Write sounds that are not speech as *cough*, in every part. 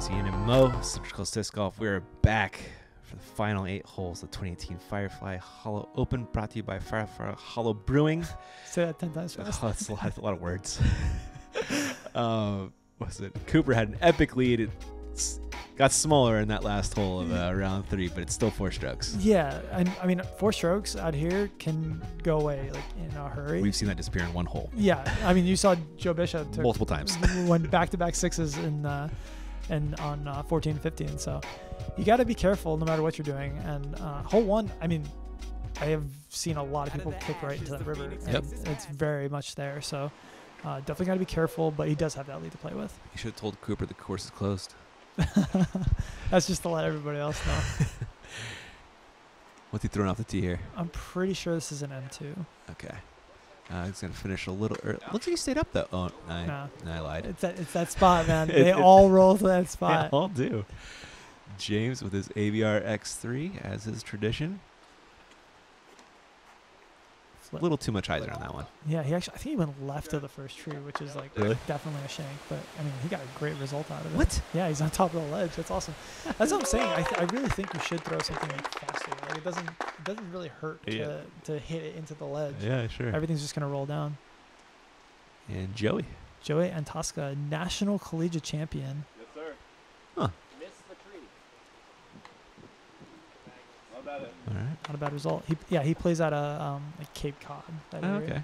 guys, Ian and Mo, Central Disc Golf. We're back for the final eight holes of 2018 Firefly Hollow Open, brought to you by Firefly Hollow Brewing. *laughs* Say that 10 times Oh, *laughs* fast. that's a lot, a lot of words. *laughs* uh, was it? Cooper had an epic lead. It got smaller in that last hole of uh, round three, but it's still four strokes. Yeah, and I mean, four strokes out here can go away like in a hurry. We've seen that disappear in one hole yeah, I mean, you saw Joe Bishop multiple times. went back to back sixes in uh, and on uh, 14 15. So you got to be careful no matter what you're doing. And uh, hole one, I mean, I have seen a lot of people kick right into that river. Yep. It's very much there. So uh, definitely got to be careful, but he does have that lead to play with. You should have told Cooper the course is closed. *laughs* That's just to let everybody else know. *laughs* What's he throwing off the tee here? I'm pretty sure this is an M2. Okay. Uh, he's going to finish a little early. Looks like he stayed up, though. Oh, I, Nah. I lied. It's that, it's that spot, man. *laughs* They all roll to that *laughs* They spot. all do. James with his AVR X3 as his tradition. A little too much hyzer on that one. Yeah, he actually, I think he went left of the first tree, which is like Really? definitely a shank. But I mean, he got a great result out of it. What? Yeah, he's on top of the ledge. That's awesome. That's what I'm saying. I, th- I really think you should throw something faster. Like it doesn't it doesn't really hurt to, to hit it into the ledge. Yeah, sure. Everything's just gonna roll down. And Joey. Joey Antosca, national collegiate champion. Yes, sir. Huh. Missed the tree. How about it? All right. Not a bad result. He yeah he plays at a um like Cape Cod. That Oh, area. okay.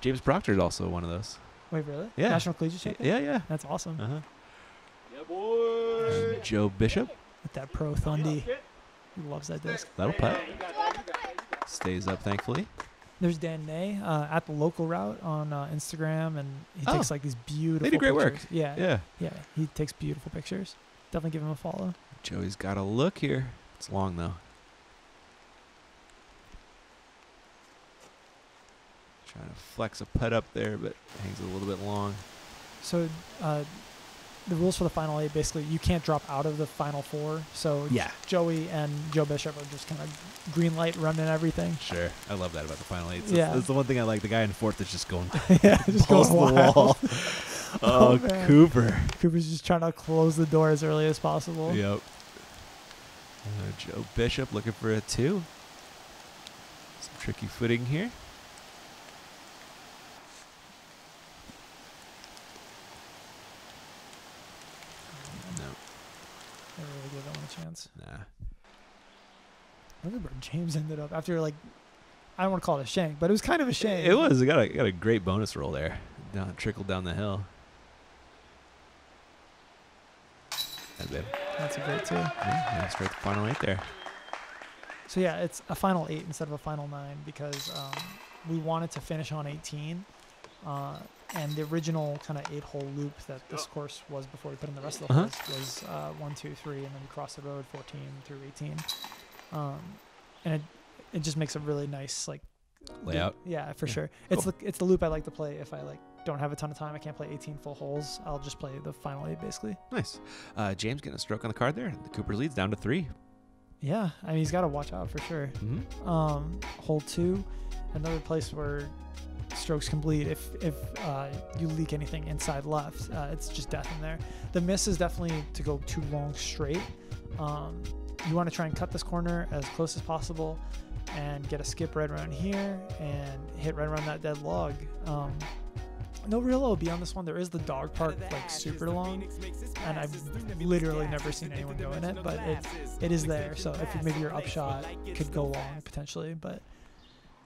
James Proctor is also one of those. Wait, really? Yeah. National collegiate Y- champion. Yeah, yeah. That's awesome. Uh-huh. Yeah, boy. And Joe Bishop. With that pro Thundy. He loves that disc. That'll putt. You got that. You got that. Stays up, thankfully. There's Dan Nay uh, at the local route on uh, Instagram, and he Oh. takes like these beautiful. do great work. pictures. Yeah, Yeah. yeah, he takes beautiful pictures. Definitely give him a follow. Joey's got a look here. It's long, though. Trying to flex a putt up there, but hangs a little bit long. So uh, the rules for the final eight basically you can't drop out of the final four. So Yeah. Joey and Joe Bishop are just kind of green light running everything. Sure. I love that about the final eight. Yeah. That's the one thing I like. The guy in fourth is just going *laughs* yeah, just going to the wild. wall. *laughs* Oh, oh. Cooper. Cooper's just trying to close the door as early as possible. Yep. Uh, Joe Bishop looking for a two. Some tricky footing here. No, Never really gave that one a chance. nah. Look at where James ended up after like I don't want to call it a shank, but it was kind of a shank. It was. It got a got a great bonus roll there. Down, trickled down the hill. That's it. That's a great two. Yeah, yeah, straight to final eight there. So yeah, it's a final eight instead of a final nine because um, we wanted to finish on 18, uh, and the original kind of eight-hole loop that this course was before we put in the rest of the Uh-huh. holes was uh, one, two, three, and then we crossed the road 14 through 18, um, and it it just makes a really nice like loop. Layout. Yeah, for Yeah, sure. It's the it's the loop I like to play if I like don't have a ton of time. I can't play 18 full holes. I'll just play the final eight basically. Nice. Uh, James getting a stroke on the card there. The Cooper's leads down to three. Yeah, I mean he's got to watch out for sure. Mm-hmm. um, hole two, another place where strokes complete if if uh, you leak anything inside left. Uh, it's just death in there. The miss is definitely to go too long straight. Um, you want to try and cut this corner as close as possible and get a skip right around here and hit right around that dead log. Um, no real OB on this one. There is the dog park like super long, and I've literally never seen anyone go in it, but it it is there. So if maybe your upshot could go long potentially, but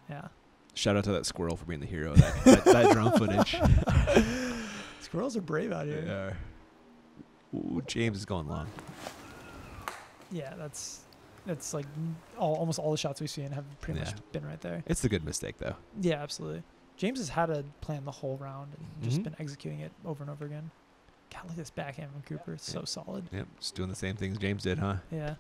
yeah, Shout out to that squirrel for being the hero of that, that, that drone footage. *laughs* squirrels are brave out here. They are. Ooh, James is going long. Yeah, that's that's like all, almost all the shots we've seen have pretty Yeah. much been right there. It's a good mistake though. Yeah, absolutely. James has had a plan the whole round and just Mhm. been executing it over and over again. God, look at this backhand from Cooper. It's so solid. Yep, just doing the same things James did, huh? Yeah.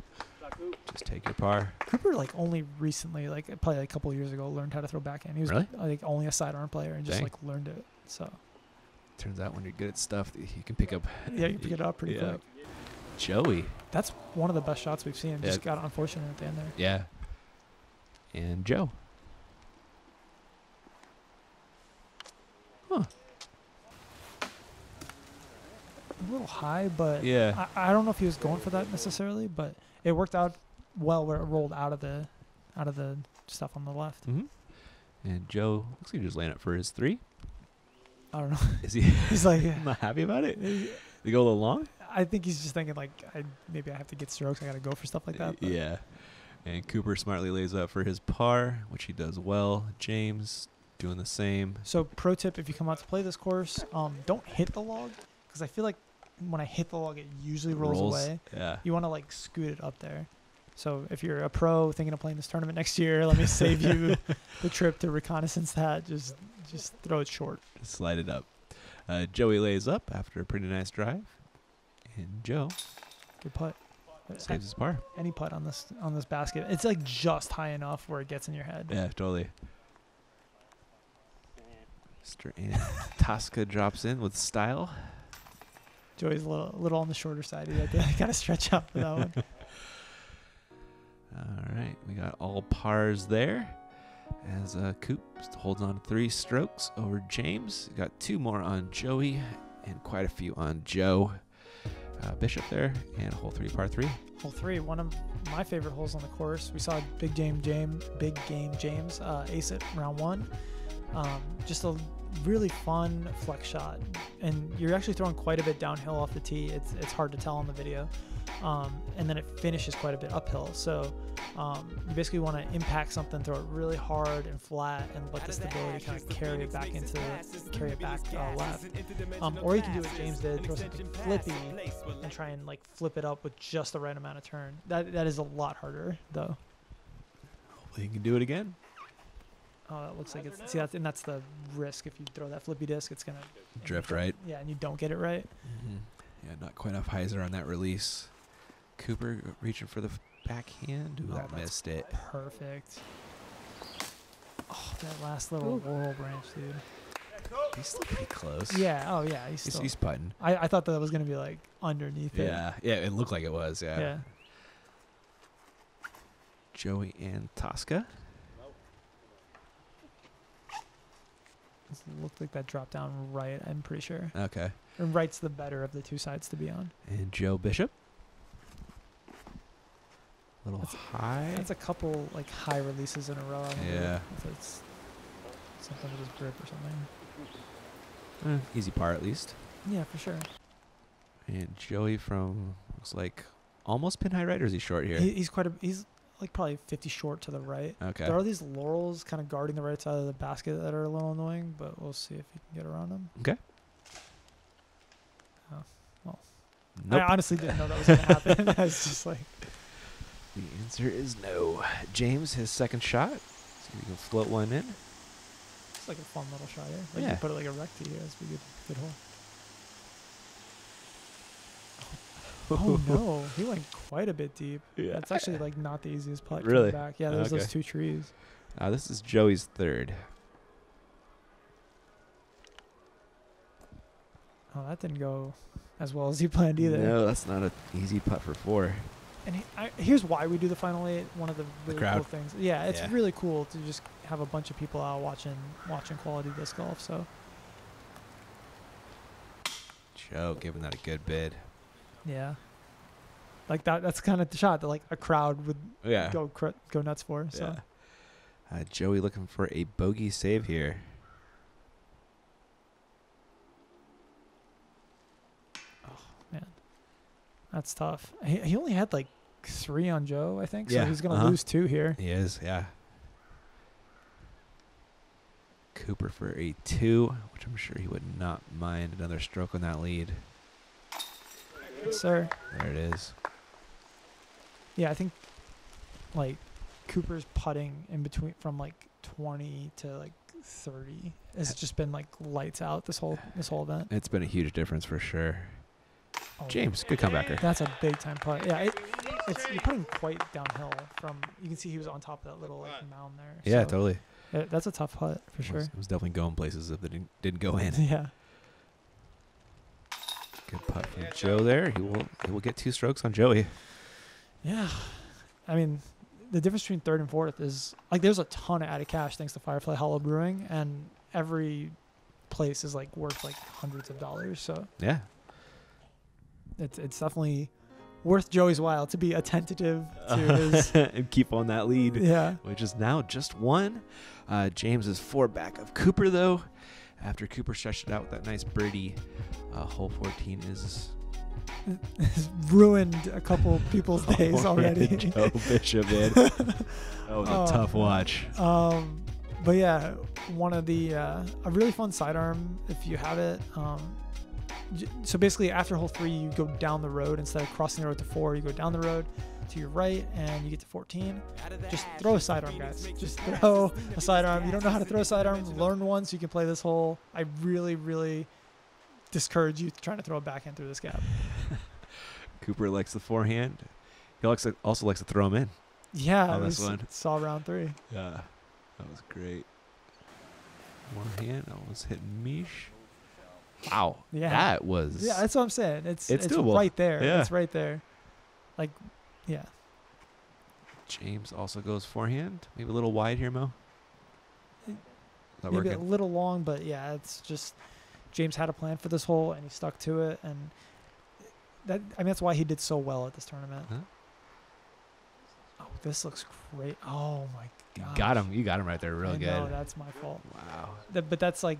Just take your par. Cooper like only recently, like probably like a couple years ago, learned how to throw backhand. He was Really? like only a sidearm player and just Dang. like learned it. So Turns out when you're good at stuff, you can pick up. yeah, you pick it up pretty Yeah. quick. Joey. That's one of the best shots we've seen. Yeah. Just got unfortunate at the end there. Yeah. And Joe. Huh. A little high, but Yeah. I, I don't know if he was going for that necessarily, but it worked out well where it rolled out of the out of the stuff on the left. hmm And Joe looks like he's just laying up for his three. I don't know. *laughs* Is he *laughs* He's like, I'm not happy about it? He go a little long? I think he's just thinking like, I, maybe I have to get strokes. I got to go for stuff like that. but- Yeah. And Cooper smartly lays up for his par, which he does well. James doing the same. So pro tip: if you come out to play this course, um, don't hit the log because I feel like when I hit the log, it usually rolls, away. Yeah. You want to like scoot it up there. So if you're a pro thinking of playing this tournament next year, let me save you *laughs* the trip to reconnaissance that. Just just throw it short. Slide it up. Uh, Joey lays up after a pretty nice drive. And Joe Good putt. saves his par. Any putt on this on this basket, it's like just high enough where it gets in your head. Yeah, totally. Mr. and *laughs* Tosca drops in with style. Joey's a little a little on the shorter side. You have to *laughs* stretch out for that one. *laughs* All right, we got all pars there. As uh, Coop holds on three strokes over James. Got two more on Joey and quite a few on Joe. Uh, Bishop there and hole three, par three. Hole three, one of my favorite holes on the course. We saw Big Game James, Big Game James, uh, ace it round one. Um, just a really fun flex shot, and you're actually throwing quite a bit downhill off the tee. It's it's hard to tell on the video, um, and then it finishes quite a bit uphill. So um, you basically want to impact something, throw it really hard and flat, and let the stability kind of carry it back into carry it back uh, left. Um, or you can do what James did, throw something flippy and try and like flip it up with just the right amount of turn. That that is a lot harder though. Hopefully, you can do it again. Oh, that looks like it's see that's and that's the risk if you throw that flippy disc, it's gonna Drift right. Yeah, and you don't get it right. Mm-hmm. Yeah, not quite enough hyzer on that release. Cooper reaching for the backhand. Ooh, Oh, that missed it. Perfect. Oh, that last little laurel branch, dude. He's still pretty close. Yeah. Oh, yeah. He's He's, still. he's putting. I, I thought that was gonna be like underneath it. Yeah, yeah, it looked like it was. Yeah. Yeah. Joey and Tosca. Looked like that dropped down right. I'm pretty sure. Okay. And right's the better of the two sides to be on. And Joe Bishop. A little That's- high. That's a couple like high releases in a row. Yeah. If it's something with his grip or something. Eh, easy par at least. Yeah, for sure. And Joey from looks like almost pin high right, or is he short here? He, he's quite a he's like probably 50 short to the right. okay. There are these laurels kind of guarding the right side of the basket that are a little annoying, but we'll see if he can get around them. Okay. Oh, well. Nope. I honestly didn't know that was going *laughs* to happen. *laughs* I was just like, the answer is no. James, his second shot. See if he can float one in. it's like a fun little shot here. Like Yeah. you put it like a recti here. That's a good, good hole. Oh *laughs* no, he went quite a bit deep. Yeah. That's actually like not the easiest putt. Really? Back. Yeah, there's those two trees. Uh, this is Joey's third. Oh, that didn't go as well as he planned either. No, that's not an easy putt for four. And he, I, here's why we do the final eight. One of the really cool crowd. things. Yeah, it's Yeah. really cool to just have a bunch of people out watching watching quality disc golf. So Joe giving that a good bid. Yeah, like that. That's kind of the shot that like a crowd would Yeah. go cr- go nuts for. So Yeah. Uh, Joey looking for a bogey save here. Oh man, that's tough. He, he only had like three on Joe, I think. So Yeah, he's gonna uh-huh. lose two here. He is, yeah. Cooper for a two, which I'm sure he would not mind another stroke on that lead. Yes, sir. There it is. Yeah, I think like Cooper's putting in between from like 20 to like 30 has just been like lights out this whole this whole event. It's been a huge difference for sure. Oh, James, good comebacker. That's a big time putt. Yeah, it, it's you're putting quite downhill from. You can see he was on top of that little like mound there. Yeah, so totally. it- that's a tough putt for It sure. was, it was definitely going places if they didn't, didn't go in. *laughs* yeah. Good putt from Joe there. He will he will get two strokes on Joey. Yeah. I mean, the difference between third and fourth is like there's a ton of added cash thanks to Firefly Hollow Brewing, and every place is like worth like hundreds of dollars. So Yeah. it's it's definitely worth Joey's while to be attentive to his. *laughs* and keep on that lead, yeah. which is now just one. Uh, James is four back of Cooper though. After Cooper stretched it out with that nice birdie, uh, hole 14 is has *laughs* ruined a couple *laughs* people's days already. *laughs* Joe Bishop, man. That was a Oh, tough watch. Um, but yeah, one of the uh, a really fun sidearm if you have it. Um, so basically, after hole three, you go down the road instead of crossing the road to four. You go down the road to your right, and you get to 14. Just throw a sidearm, guys. Just throw a sidearm. You don't know how to throw a sidearm? Learn one so you can play this hole. I really, really discourage you trying to throw a backhand through this gap. *laughs* Cooper likes the forehand. He likes to, also likes to throw them in. Yeah, On this was, one. saw round three. Yeah, that was great. One hand, almost hitting Mish. Wow, Yeah. that was. Yeah, that's what I'm saying. It's It's it's, doable. right there. Yeah. It's right there. Like, yeah. James also goes forehand. Maybe a little wide here, Mo. Uh, that Maybe a little long, but yeah, it's just James had a plan for this hole and he stuck to it, and that I mean that's why he did so well at this tournament. Huh? Oh, this looks great. Oh my god. You got him. You got him right there, real I good. know, that's my fault. wow. That, but that's like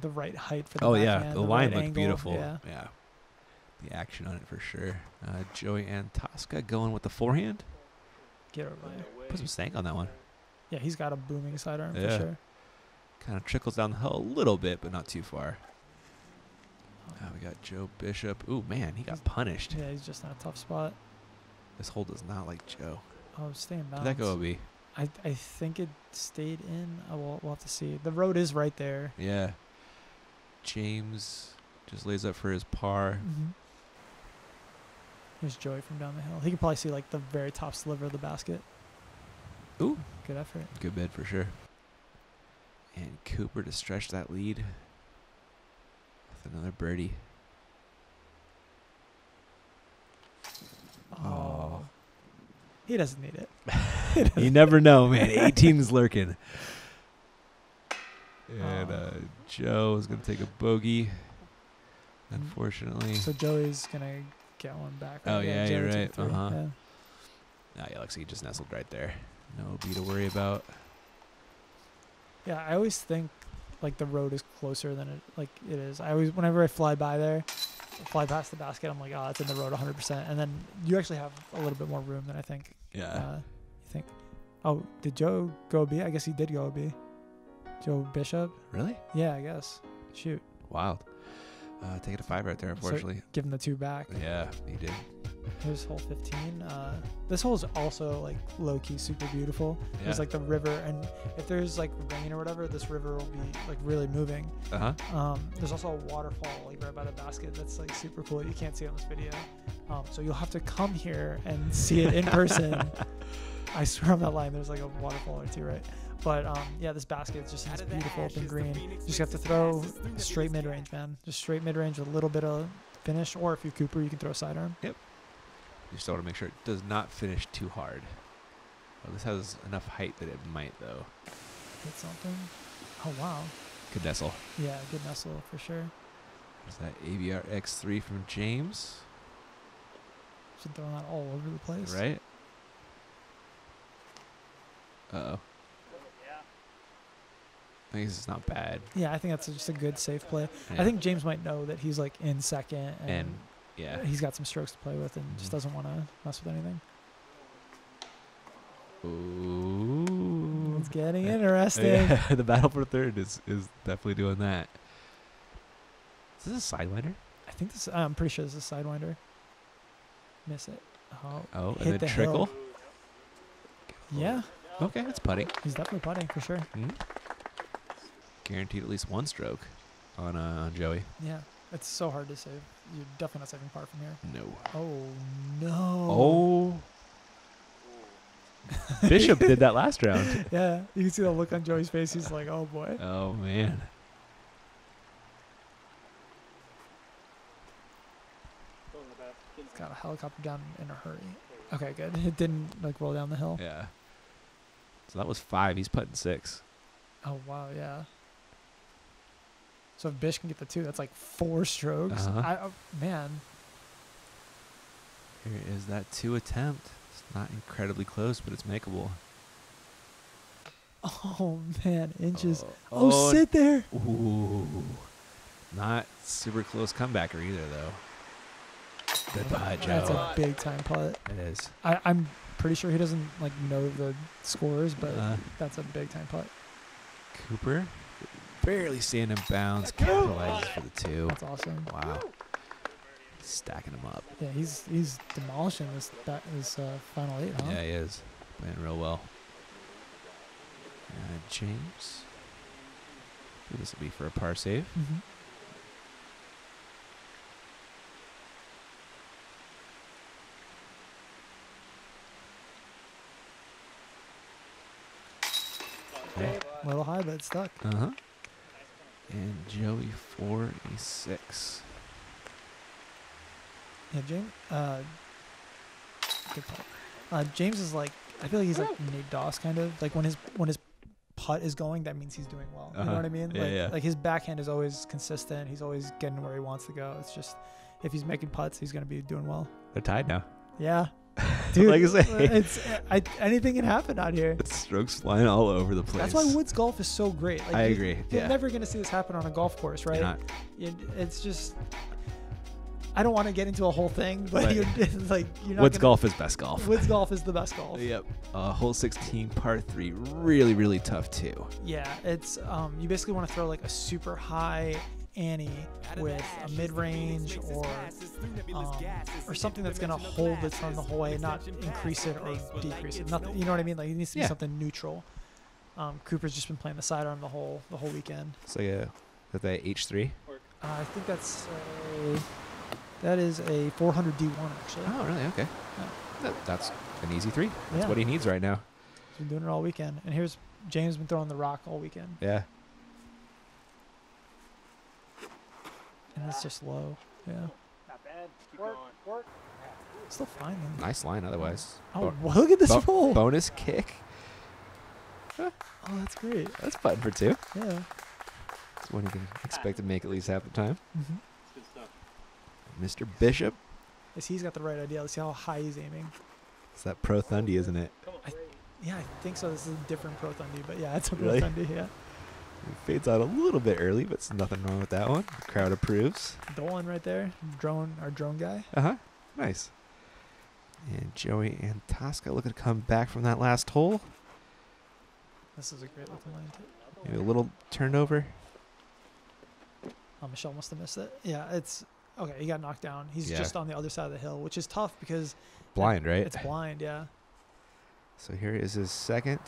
the right height for the Oh yeah, the right line looked angle. beautiful. Yeah. yeah. The action on it for sure. Uh, Joey Antosca going with the forehand. Get over there. Put some stank on that one. Yeah, he's got a booming sidearm Yeah. for sure. Kind of trickles down the hill a little bit, but not too far. Uh, we got Joe Bishop. Ooh man, he got punished. Yeah, he's just in a tough spot. This hole does not like Joe. Oh, staying Did bounds. that go, OB? I I think it stayed in. Oh, we'll, we'll have to see. The road is right there. Yeah. James just lays up for his par. Mm-hmm. Here's Joey from down the hill. He can probably see like the very top sliver of the basket. Ooh. Good effort. Good bid for sure. And Cooper to stretch that lead with another birdie. Oh. He doesn't need it. *laughs* you never know, man. *laughs* 18's lurking. And uh, Joe is going to take a bogey, unfortunately. So Joey's gonna get one back. Oh, yeah, Joey you're right. Uh-huh. Yeah. Ah, yeah, looks like he just nestled right there. No B to worry about. Yeah, I always think like the road is closer than it like it is. I always whenever I fly by there, fly past the basket, I'm like, oh, it's in the road 100. percent And then you actually have a little bit more room than I think. Yeah. Uh, you think? Oh, did Joe go B? I guess he did go B. Joe Bishop. really? Yeah, I guess. Shoot, Wild. Uh, take it a five right there, So- unfortunately. give him the two back. yeah, he did. Here's hole 15. Uh, this hole is also like low key super beautiful. Yeah. There's like the river, and if there's like rain or whatever, this river will be like really moving. uh huh. Um, there's also a waterfall like right by the basket that's like super cool. You can't see it on this video, um, so you'll have to come here and see it in person. *laughs* I swear on that line, there's like a waterfall or two, right? But um, yeah, this basket just is beautiful open green. You just have to throw straight mid range, man. Just straight mid range with a little bit of finish, or if you're Cooper, you can throw a sidearm. Yep. You just want to make sure it does not finish too hard. Oh, this has enough height that it might, though. Hit something. Oh wow, Good nestle. yeah, good nestle for sure. Is that AVR X3 from James, Should throw that all over the place. right? Uh oh. I think is not bad. Yeah, I think that's just a good safe play. Yeah. I think James might know that he's like in second and, And yeah. he's got some strokes to play with and just Mhm. doesn't want to mess with anything. Ooh. It's getting Yeah. *laughs* interesting. Yeah, *laughs* the battle for third is is definitely doing that. Is this a sidewinder? I think this. I'm pretty sure this is a sidewinder. Miss it. Oh, Oh, Hit and the then hill. trickle. yeah, Okay, that's putting. he's definitely putting for sure. Mhm. Guaranteed at least one stroke on uh, on Joey. Yeah, it's so hard to save. You're definitely not saving par from here. No. Oh no. Oh. Bishop did that last *laughs* round. Yeah, you can see the look on Joey's face. He's like, oh boy. Oh man. He's got a helicopter down in a hurry. Okay, good. It didn't like roll down the hill. Yeah. So that was five. He's putting six. Oh wow, yeah. So if Bish can get the two, that's like four strokes. Uh-huh. I, oh, man, Here is that two attempt. It's not incredibly close, but it's makeable. *laughs* Oh man, inches. Oh, Oh, sit there. Ooh. Not super close comebacker either, though. Good putt, Joe. That's a big time putt. it is. I, I'm pretty sure he doesn't like know the scores, but Uh, that's a big time putt. Cooper barely staying in bounds, capitalizes for the two. That's awesome. Wow. Stacking them up. Yeah, he's he's demolishing this that this uh, final eight, huh? Yeah, he is. Playing real well. Uh, James. This will be for a par save. hmm Okay. A little high, but it's stuck. Uh huh. And Joey for a six. Yeah, James. Uh, good putt. Uh, James is like I feel like he's like Nate Doss kind of like when his when his putt is going, that means he's doing well. You know Uh-huh. what I mean? Yeah, like, yeah. like his backhand is always consistent. He's always getting where he wants to go. It's just if he's making putts, he's gonna be doing well. They're tied now. Yeah, dude. Like I say. it's I, anything can happen out here. *laughs* Strokes flying all over the place. That's why woods golf is so great. Like I you- agree. You're Yeah. never gonna see this happen on a golf course, right? It, it's just. I don't want to get into a whole thing, but Right. *laughs* you're like you're not Woods gonna, golf is best golf. Woods golf is the best golf. Yep. Uh, hole 16, par three, really, really tough too. Yeah, it's um, you basically want to throw like a super high Annie with a mid range or um, or something that's gonna hold the turn the whole way, not increase it or decrease it. Nothing, you know what I mean? Like it needs to be Yeah. something neutral. Um, Cooper's just been playing the sidearm the whole the whole weekend. It's like a, is that H3. Uh, I think that's a, that is a 400 D1 actually. Oh, really? Okay. Yeah. That, that's an easy three. That's Yeah. what he needs right now. He's been doing it all weekend. And here's James been throwing the rock all weekend, Yeah. And it's just low. Yeah, Not bad. Keep going. Work. still fine though. Nice line otherwise. Oh, Bo- *laughs* look at this bo- roll! bonus kick. Oh, that's great. That's button for two. Yeah. That's one you can expect to make at least half the time. Mm -hmm. Good stuff. Mr. Bishop. Yes, he's got the right idea? Let's see how high he's aiming. It's that Pro Thundy, isn't it? I- Yeah, I think so. This is a different Pro Thundy, but yeah, it's a Really? Pro Thundy. Yeah. It fades out a little bit early, but there's nothing wrong with that one. The crowd approves. Dolan right there, drone, our drone guy. Uh huh. Nice. And Joey Antosca looking to come back from that last hole. This is a great looking line too. Maybe a little turnover. Oh, Michelle must have missed it. Yeah, it's okay. He got knocked down. He's Yeah. just on the other side of the hill, which is tough because Blind, right? it's blind. Yeah. So here is his second.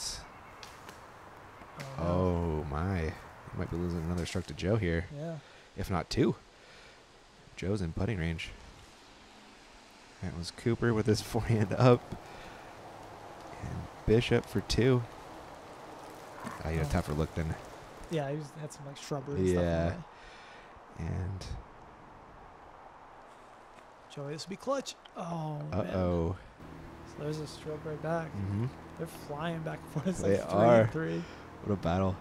Oh my. Might be losing another stroke to Joe here, Yeah. if not two. Joe's in putting range. That was Cooper with his *laughs* forehand up. And Bishop for two. Ah, you had a Oh. tougher look than. Yeah, he had some like shrubbery. And stuff in the Yeah. And Joey, this would be clutch. Oh uh man. oh. So there's a stroke right back. hmm They're flying back and forth. It's They like three are. and three. What a battle.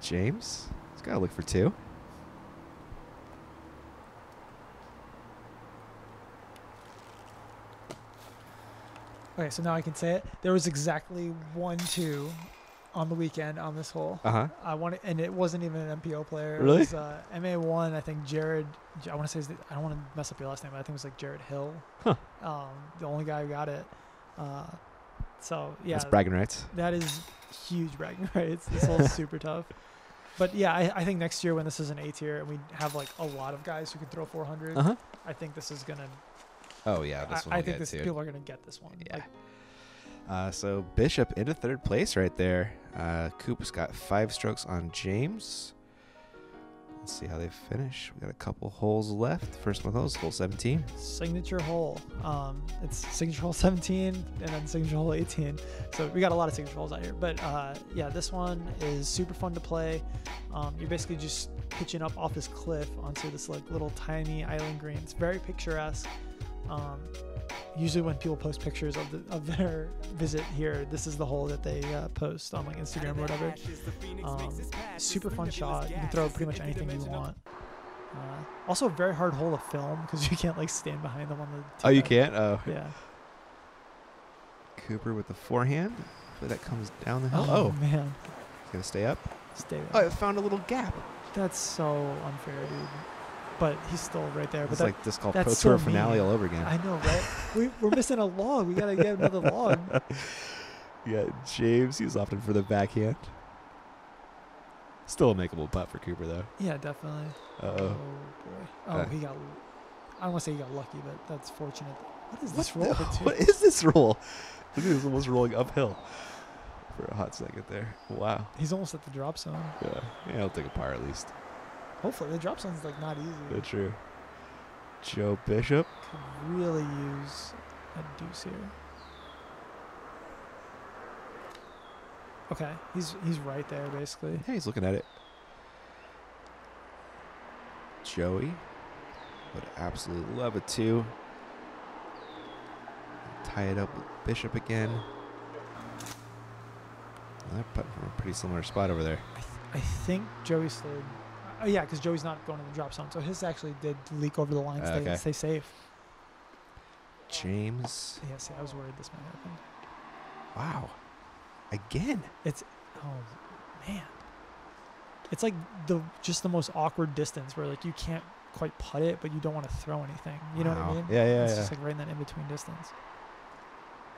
James? He's got to look for two. Okay, so now I can say it. There was exactly one two on the weekend on this hole. Uh huh. I wanted, and it wasn't even an MPO player. Really? It was uh, MA one. I think Jared. I want to say. His, I don't want to mess up your last name, but I think it was like Jared Hill. Huh. Um, the only guy who got it. Uh, so yeah, That's bragging rights. that is huge bragging *laughs* rights. This hole's *laughs* super tough. But yeah, I, I think next year when this is an A tier and we have like a lot of guys who can throw 400, Uh huh. I think this is gonna. Oh, yeah. This one I will think this people are gonna get this one. Yeah. Like, Uh, so Bishop into third place right there. Uh, Coop's got five strokes on James. Let's see how they finish. We got a couple holes left. First one of those, hole 17. signature hole. Um, it's signature hole 17 and then signature hole 18. So we got a lot of signature holes out here. But uh, yeah, this one is super fun to play. Um, you're basically just pitching up off this cliff onto this like little tiny island green. It's very picturesque. Um, usually when people post pictures of the, of their visit here, this is the hole that they uh, post on like Instagram or whatever. Um, super fun shot. You can throw pretty much anything you want. Uh, also, a very hard hole to film because *laughs* you can't like stand behind them on the. Oh, you can't? Oh. Yeah. Cooper with the forehand. Hopefully that comes down the hill. Oh, Oh, man, gonna stay up. stay Oh, I found a little gap. That's so unfair, dude. But he's still right there. But It's that, like this called pro so tour finale mean. all over again. I know, right? we, we're missing a log. We gotta get another log. *laughs* yeah, James, he's opting for the backhand. Still a makeable putt for Cooper though. Yeah, definitely. Uh Oh boy. Oh, Uh. he got. I don't want to say he got lucky, but that's fortunate. What is What, this roll? the- *laughs* what is this roll? Look at this almost rolling uphill for a hot second there. Wow. He's almost at the drop zone. Yeah. Yeah, I'll take a par at least. Hopefully, the drop zone's like not easy. That's true. Joe Bishop. Could really use a deuce here. Okay, he's he's right there basically. Yeah, he's looking at it. Joey would absolutely love it too. Tie it up with Bishop again. Well, they're putting from a pretty similar spot over there. I, th- I think Joey slid. Oh yeah, because Joey's not going in the drop zone, so his actually did leak over the line. Stay, okay. stay safe. James. Yeah, see, I was worried this might happen. Wow. Again. It's oh man, it's like the just the most awkward distance where like you can't quite putt it, but you don't want to throw anything. You know what I mean? Yeah, yeah, It's yeah. just like right in that in between distance.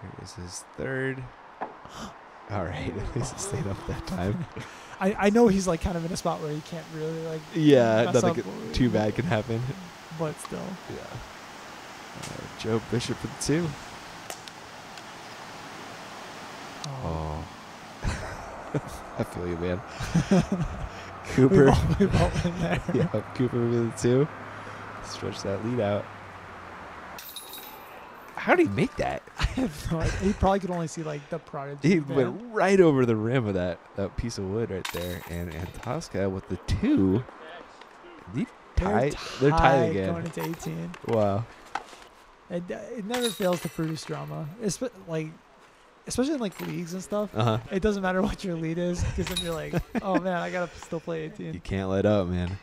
Here is his third. *gasps* *gasps* All right, *laughs* at least it stayed up that time. *laughs* I, I know he's like kind of in a spot where he can't really like yeah, nothing could- too bad can happen. but still. Yeah. Uh, Joe Bishop for the two. Oh. Oh. *laughs* I feel you, man. Cooper. we've all there. yeah, Cooper with the two. Stretch that lead out. How did he make that? No. He probably could only see like the prodigy. He band. went right over the rim of that, that piece of wood right there. And Antosca with the two. They They're tied. They're tied Going again. into 18. Wow. It, it never fails to produce drama. It's like, especially in like leagues and stuff. Uh huh. It doesn't matter what your lead is because then you're like, oh man, I gotta still play 18. You can't let up, man.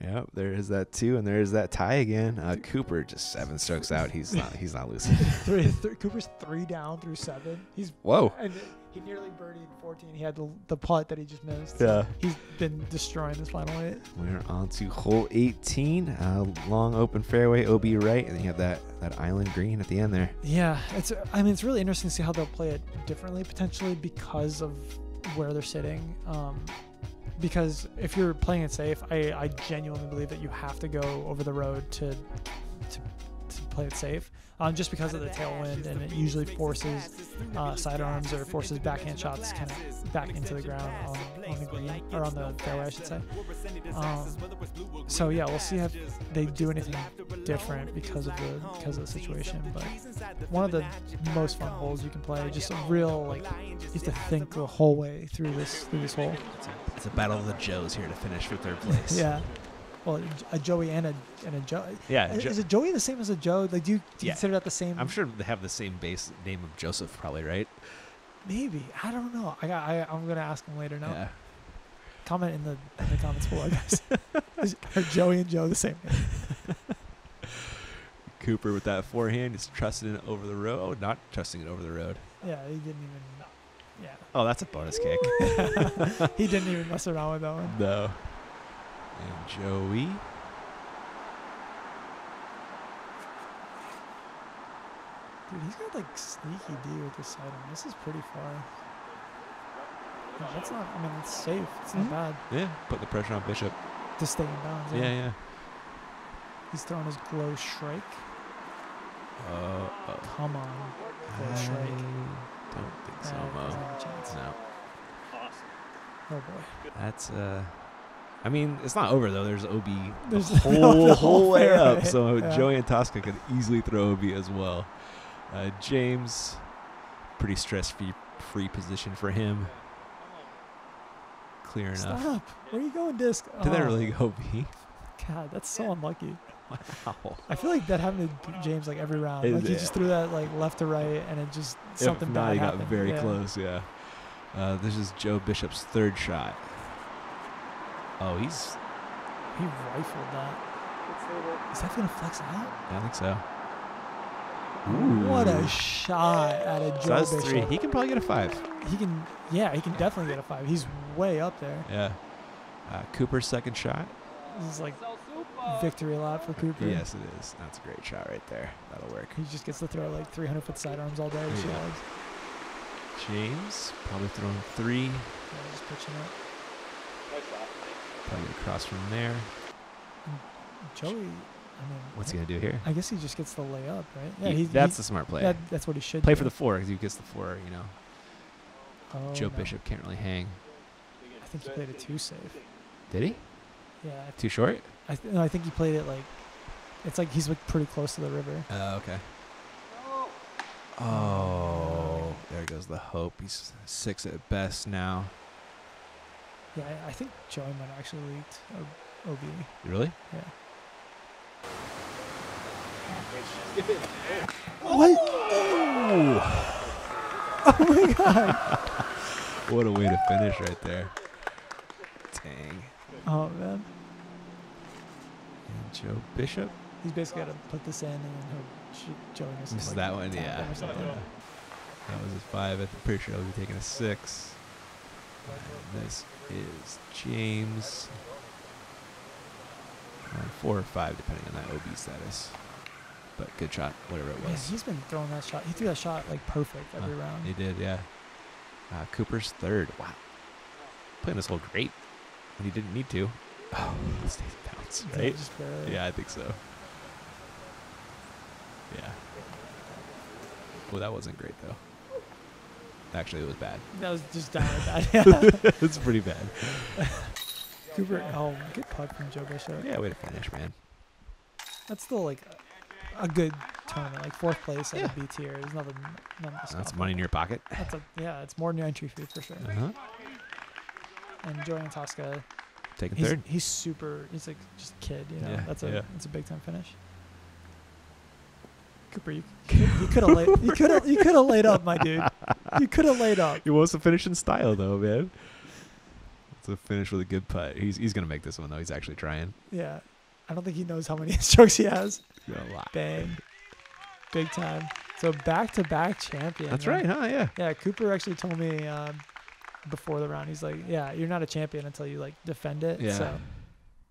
Yep, there is that two, and there is that tie again. Uh, Cooper just seven strokes out. He's not. He's not losing. *laughs* three, three, Cooper's three down through seven. He's Whoa. and he nearly birdied 14. He had the, the putt that he just missed. Yeah. He's been destroying this final eight. We're on to hole 18. Uh, long open fairway, OB right, and then you have that that island green at the end there. Yeah, it's. I mean, it's really interesting to see how they'll play it differently potentially because of where they're sitting. Um, because if you're playing it safe, I, I genuinely believe that you have to go over the road to play it safe. Um, just because of the tailwind, and it usually forces uh, sidearms or forces backhand shots kind of back into the ground on, on the green or on the fairway, I should say. Um, so yeah, we'll see if they do anything different because of the because of the situation. But one of the most fun holes you can play, just a real like you have to think the whole way through this through this hole. It's a, it's a battle of the Joes here to finish for third place. *laughs* Yeah. Well, a Joey and a and a Joe. Yeah. Is, Jo- is it Joey the same as a Joe? Like, do you, do you Yeah. consider that the same? I'm sure they have the same base name of Joseph, probably, right? Maybe I don't know. I got. I, I'm gonna ask him later. Now, Yeah. comment in the in the comments below, guys. *laughs* Is- Are Joey and Joe the same? *laughs* Cooper with that forehand, he's trusting it over the road. Oh, not trusting it over the road. Yeah, he didn't even. Yeah, Oh, that's a bonus kick. *laughs* he didn't even mess around with that one. no. And Joey. Dude, he's got like sneaky D with this side on. This is pretty far. No, that's not. I mean, it's safe. It's Mhm. not bad Yeah, put the pressure on Bishop. to stay in bounds. Yeah, yeah. He's throwing his glow strike. Uh, oh. Come on. I strike. don't think so, Mo. doesn't have a chance. No. Oh boy. That's uh I mean, it's not over though. There's OB There's the *laughs* the whole, whole *laughs* whole way up. So Yeah. Joey Antosca could easily throw OB as well. Uh, James, pretty stress free free position for him. Clear enough. Stop. Where are you going, disc? Did that Oh, really go B? God, that's so unlucky. Wow. I feel like that happened to James like every round. Like he just threw that like left to right, and it just something if not, bad he got happened. very Yeah. close. Yeah. Uh, this is Joe Bishop's third shot. Oh, he's He rifled that. Is that gonna flex out? I think so. What a shot at a So Joe that's Bishop. three. He can probably get a five. He can, yeah, he can definitely get a five. He's way up there. Yeah. Uh, Cooper's second shot. This is like victory lap for Cooper. Yes, it is. That's a great shot right there. That'll work. He just gets to throw like 300 foot sidearms all day. Yeah. James probably throwing three. Yeah, just pitching it. Probably get across from there. Joey, I mean, What's he gonna do here? I guess he just gets the layup, right? Yeah, He- he, that's he, the smart play. that, that's what he should play do. for the four because he gets the four. You know, Oh, Joe no. Bishop can't really hang. I think he played it too safe. Did he? Yeah, Too short? I, th- no, I think he played it like it's like he's like pretty close to the river. Oh, okay. Oh, there goes the hope. He's six at best now. Yeah, I, I think Joey might have actually leaked uh, O- OB. Really? Yeah. What? Oh! oh my god. *laughs* What a way to finish right there. Dang. Oh man. And Joe Bishop. He's basically got to put this in and then he'll Joey misses like that one, yeah. or something. Yeah. That was a five. I'm pretty sure he'll be taking a six. This is James. Uh, four or five, depending on that OB status. But good shot, whatever it was. he's been throwing that shot. He threw that shot like perfect every Uh, round. He did, yeah. Uh, Cooper's third. Wow. Playing this hole great when he didn't need to. Oh, it stays in bounds, Yeah, right? barely. Yeah, I think so. Yeah. Well, that wasn't great though. Actually, it was bad. That was just downright bad. *laughs* *laughs* Yeah. it's pretty bad. Cooper, oh, good putt from Joe Bishop. Yeah, way to finish, man. That's still like a, a good tournament, like fourth place at Yeah. a B tier. There's nothing, nothing to That's money in your pocket. That's a yeah, it's more than your entry fee for sure. Uh-huh. And Joey Tosca, Taking he's third. he's super. He's like just a kid, you know. Yeah, that's a yeah. that's a big time finish. Cooper, you could, you could have laid you could have you could have laid up, my dude. *laughs* *laughs* You could have laid up. He wants to finish in style, though, man. It's a finish with a good putt. He's he's gonna make this one though. He's actually trying. Yeah, I don't think he knows how many *laughs* strokes he has. A lot. Bang, big time. So back to back champion. That's right, huh? Yeah. Yeah, Cooper actually told me um, before the round. He's like, "Yeah, you're not a champion until you like defend it." Yeah. So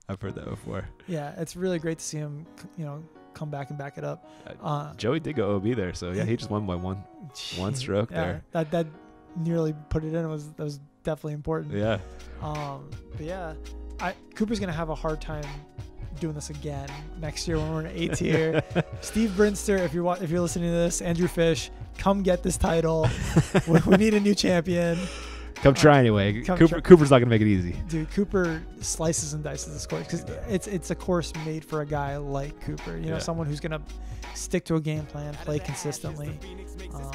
I've heard that before. yeah, it's really great to see him, you know, come back and back it up. Uh, Joey did go OB there, so yeah, he just won by one. *laughs* One stroke yeah, there. That that nearly put it in. It was that was definitely important. Yeah. Um, but yeah, I Cooper's gonna have a hard time doing this again next year when we're in A *laughs* tier. Steve Brinster, if you're if you're listening to this, Andrew Fish, come get this title. *laughs* we, we need a new champion. Come try anyway. come Cooper, try- Cooper's not gonna make it easy. Dude, Cooper slices and dices this course because it's it's a course made for a guy like Cooper. You know, Yeah. someone who's gonna stick to a game plan, play consistently. Um,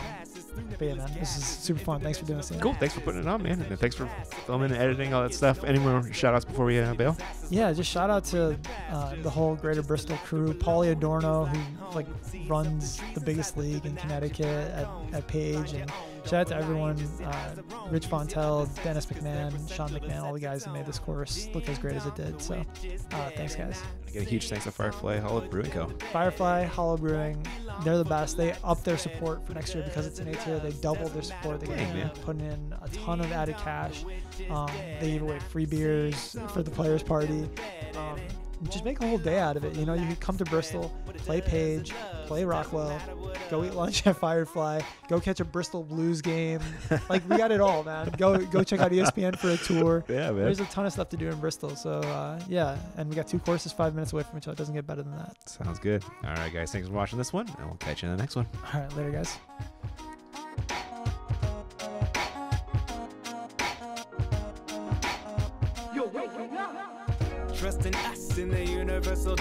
but yeah, man, this is super fun. Thanks for doing this. Cool. Thanks for putting it on, man. And thanks for filming and editing all that stuff. Any more shout outs before we uh, bail? Yeah, just shout out to uh, the whole Greater Bristol crew. Paulie Adorno, who like runs the biggest league in Connecticut at, at Page, and shout out to everyone, uh, Rich Fontel, Dennis McMahon, Sean McMahon, all the guys that made this course look as great as it did. So, uh, thanks, guys. Again, a huge thanks to Firefly Hollow Brewing Co. Firefly, Hollow Brewing, they're the best. They up their support for next year because it's an A tier. They doubled their support. They Dang, putting in a ton of added cash. Um, they gave away free beers for the players' party. Um, just make a whole day out of it. You know, you could come to Bristol, play Page, play Rockwell, go eat lunch at Firefly, go catch a Bristol Blues game. *laughs* like we got it all, man. Go go check out ESPN for a tour. *laughs* Yeah, man. There's a ton of stuff to do in Bristol. So uh, yeah, and we got two courses five minutes away from each other. It doesn't get better than that. Sounds good. All right, guys. Thanks for watching this one, and we'll catch you in the next one. All right, later, guys. Universal